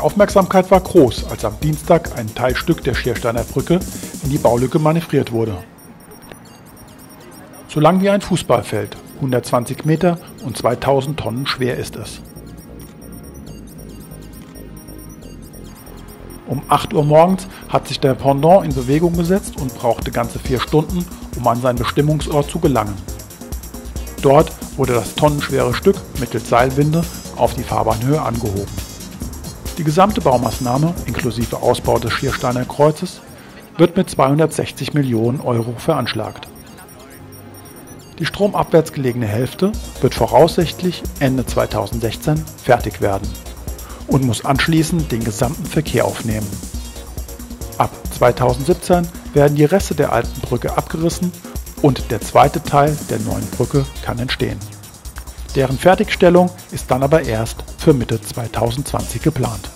Aufmerksamkeit war groß, als am Dienstag ein Teilstück der Schiersteiner Brücke in die Baulücke manövriert wurde. So lang wie ein Fußballfeld, 120 Meter und 2000 Tonnen schwer ist es. Um 8 Uhr morgens hat sich der Pendant in Bewegung gesetzt und brauchte ganze vier Stunden, um an seinen Bestimmungsort zu gelangen. Dort wurde das tonnenschwere Stück mittels Seilwinde auf die Fahrbahnhöhe angehoben. Die gesamte Baumaßnahme inklusive Ausbau des Schiersteiner Kreuzes wird mit 260 Millionen Euro veranschlagt. Die stromabwärts gelegene Hälfte wird voraussichtlich Ende 2016 fertig werden und muss anschließend den gesamten Verkehr aufnehmen. Ab 2017 werden die Reste der alten Brücke abgerissen und der zweite Teil der neuen Brücke kann entstehen. Deren Fertigstellung ist dann aber erst für Mitte 2020 geplant.